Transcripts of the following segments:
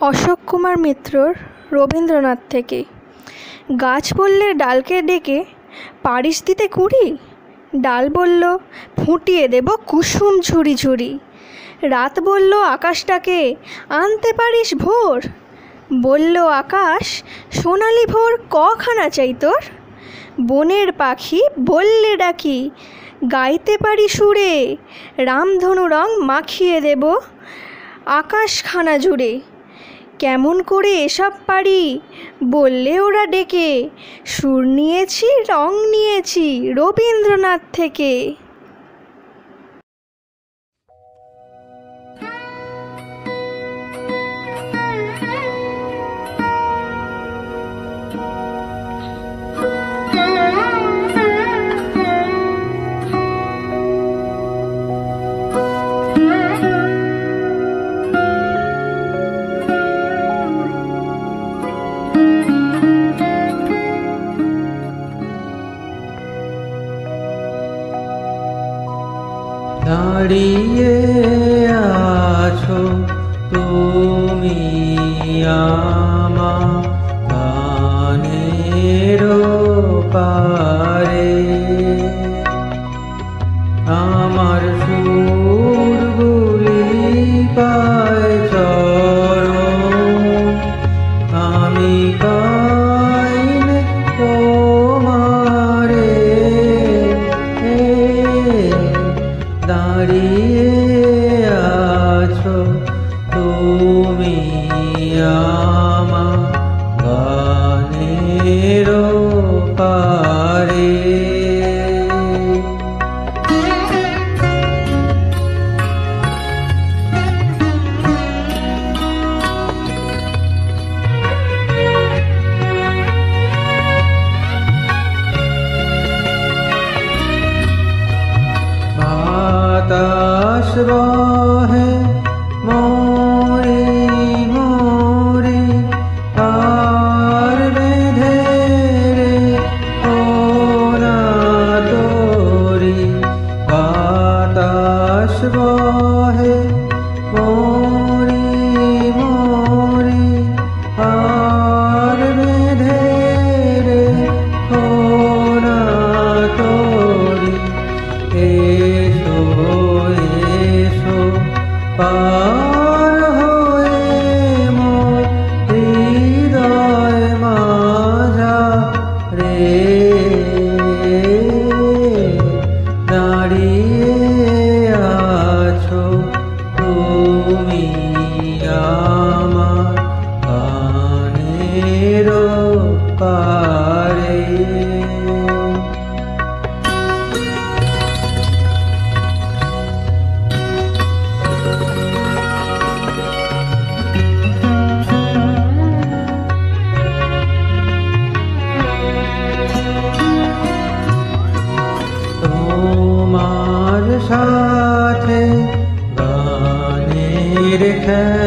অশোক কুমার মিত্রর রবীন্দ্রনাথ থেকে। গাছ বললে ডালকে ডেকে, পারিস দিতে কুড়ি? ডাল বলল, ফুটিয়ে দেব কুসুম ঝুড়ি ঝুড়ি। রাত বলল, আকাশটাকে আনতে পারিস ভোর? বলল, আকাশ, সোনালি ভোর কখানা চাই তোর? বনের পাখি বললে ডাকি, গাইতে পারি সুরে, রামধনু রং মাখিয়ে দেব আকাশখানা জুড়ে। কেমন করে এসব পারি? বললে ওরা ডেকে সুর নিয়েছি রং নিয়েছি রবীন্দ্রনাথ থেকে। পারে आश है।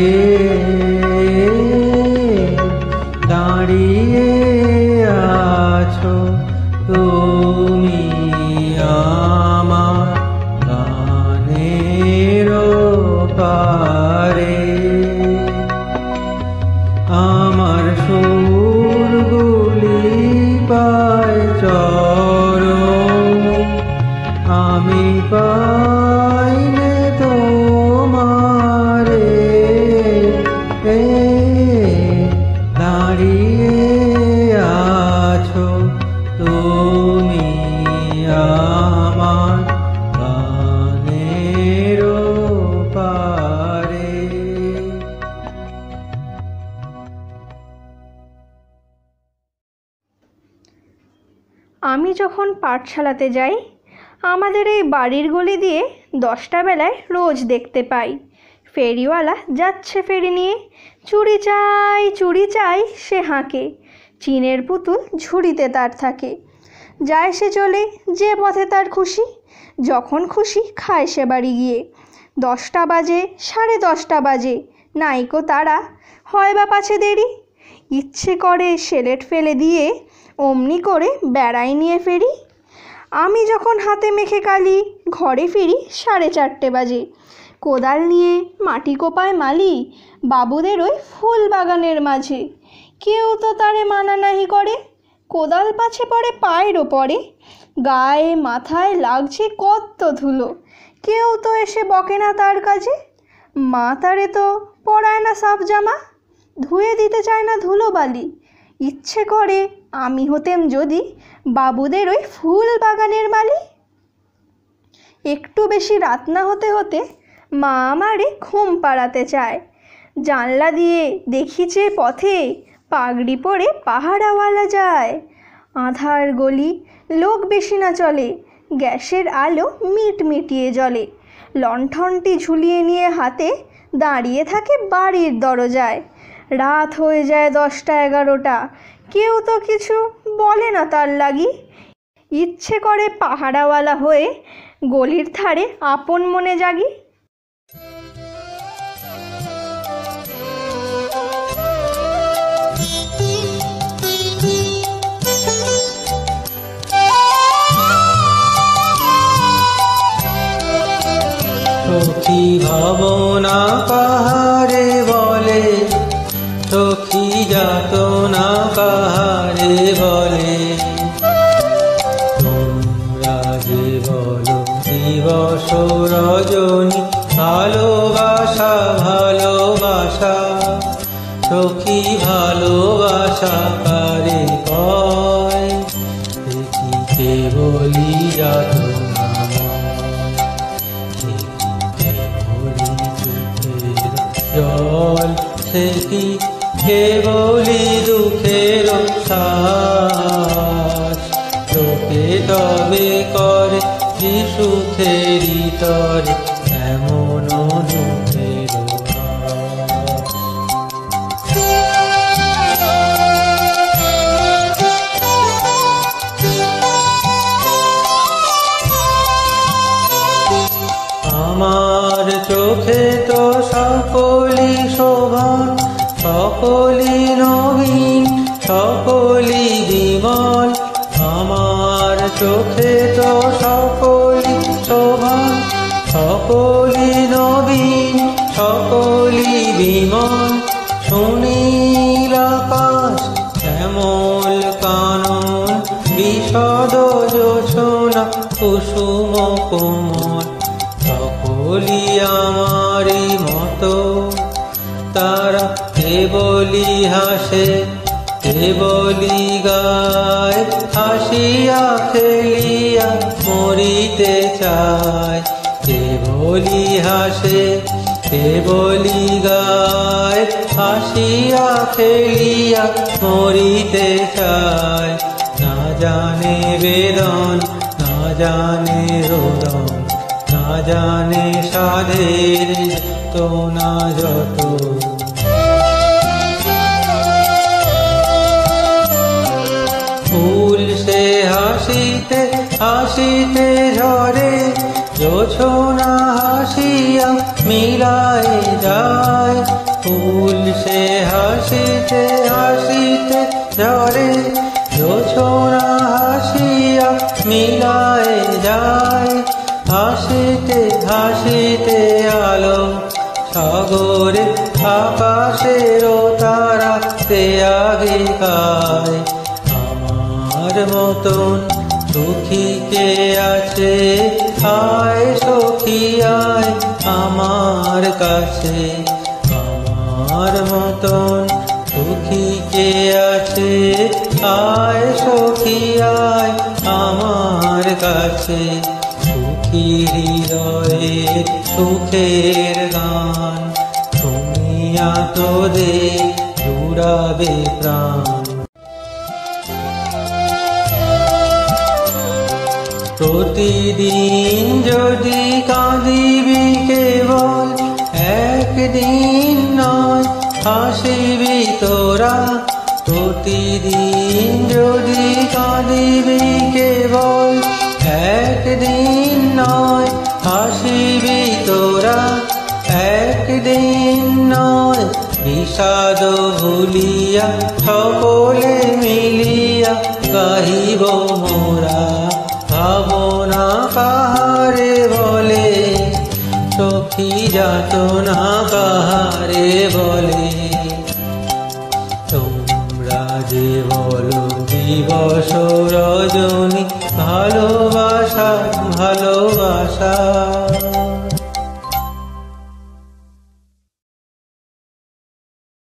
রে যখন পাঠশালাতে যাই, আমাদের এই বাড়ির গলি দিয়ে দশটা বেলায় রোজ দেখতে পাই। ফেরিওয়ালা যাচ্ছে ফেরি নিয়ে। চুরি চাই চুড়ি চাই সে হাঁকে। চিনের পুতুল ঝুড়িতে তার থাকে। যায় সে চলে যে পথে তার খুশি। যখন খুশি খায় সে বাড়ি গিয়ে। দশটা বাজে, সাড়ে দশটা বাজে। নাইকো তারা, হয় বা পাছে দেরি? ইচ্ছে করে সেলেট ফেলে দিয়ে অমনি করে বেড়াই নিয়ে ফেরি। আমি যখন হাতে মেখে কালি, ঘরে ফিরি সাড়ে চারটে বাজে। কোদাল নিয়ে মাটি কোপায় মালি বাবুদের ওই ফুল বাগানের মাঝে। কেউ তো তারে মানা নাহি করে, কোদাল পাছে পড়ে পায়ের ওপরে। গায়ে মাথায় লাগছে কত ধুলো, কেউ তো এসে বকে না তার কাজে। মা তারে তো পরায় না সাফ জামা, ধুয়ে দিতে চায় না ধুলোবালি ইচ্ছে করে, আমি হতেম যদি বাবুদের ওই ফুল বাগানের মালি একটু বেশি রাত না হতে হতে মা আমারে ঘুম পাড়াতে চায়। জানলা দিয়ে দেখিছে পথে পাগড়ি পরে পাহারাওয়ালা যায়। আধার গলি লোক বেশি না চলে, গ্যাসের আলো মিট মিটিয়ে জ্বলে। লণ্ঠনটি ঝুলিয়ে নিয়ে হাতে দাঁড়িয়ে থাকে বাড়ির দরজায়। রাত হয়ে যায় দশটা এগারোটা। কেউ তো কিছু বলে না তার লাগি। ইচ্ছে করে পাহারাওয়ালা হয়ে গলির ধারে আপন মনে জাগি। ভাবনা দিবস রজনী ভালোবাসা ভালোবাসা। সখী ভালোবাসা কারে কয়? বলি যাতনা জল। সে কি কেবলি দুঃখের লোকে তবে फेरी तारी সকলি নবীন সকলি বিমল, সুনীল আকাশ, শ্যামল কানন, বিশদ যোছনা কুসুম কোমল। সকলি আমারই মতো, তারা কেবলি হাসে কেবলি গায়, হাসিয়া খেলিয়া মরিতে চায়। কেবলি হাসে কেবলি গায়, হাসিয়া খেলিয়া মরিতে চায়। না জানে বেদন, না জানে রোদন, না জানে সাধের তো না যত ফুল সে হাসিতে হাসিতে ঝরে জোছনা হাসিয়া মিলায় যায়। ফুল সে হাসিতে হাসিতে ঝরে। জোছনা হাসিয়া মিলায় যায়। হাসিতে হাসিতে আলো সাগরে আকাশের তারাতে আগে গায় আমার মতন সুখী কে আছে? আয় সখী, আয় আমার কাছে। আমার মতন সুখী কে আছে? আয় সখী, আয় আমার কাছে। সুখী হৃদয়ে সুখের গান। শুনিয়া তোদের জুড়াবে প্রাণ। প্রতিদিন যদি কাঁদিবি কেবল, একদিন নয়, হাসিবি তোরা। প্রতিদিন যদি কাঁদিবি কেবল, একদিন নয়, হাসিবি তোরা। একদিন নয়, বিষাদ ভুলিয়া সকলে মিলিয়া গাহিব যাতনা কাহারে বলে। তোমরা যে বলো দিবস রজনী ভালোবাসা ভালোবাসা।